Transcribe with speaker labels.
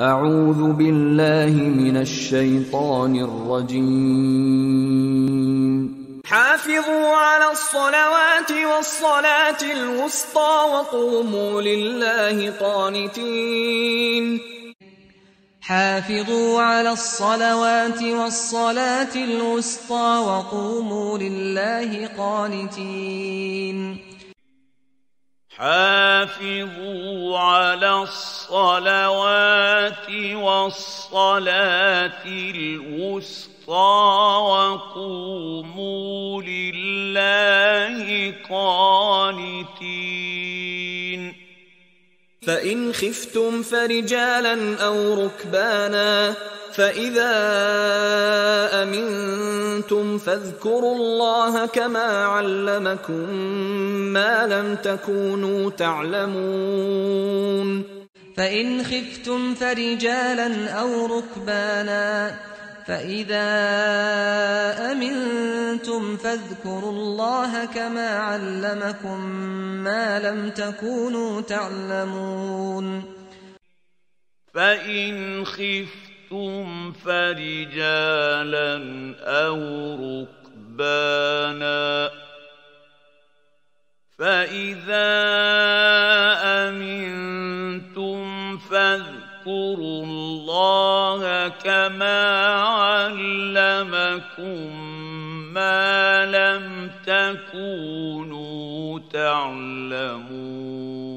Speaker 1: أعوذ بالله من الشيطان الرجيم.
Speaker 2: حافظوا على الصلوات والصلاة الوسطى وقوموا لله قانتين.
Speaker 3: حافظوا على الصلوات والصلاة الوسطى وقوموا لله قانتين.
Speaker 4: حافظوا على الصلوات والصلاة الوسطى وقوموا لله قانتين.
Speaker 2: فإن خفتم فرجالا أو ركبانا فإذا أمنتم فاذكروا الله كما علمكم ما لم تكونوا تعلمون.
Speaker 3: فإن خفتم فرجالا أو ركبانا فإذا أمنتم فاذكروا الله كما علمكم ما لم تكونوا تعلمون.
Speaker 4: فإن خفتم فرجالا أو ركبانا فإذا فاذكروا الله كما علمكم ما لم تكونوا تعلمون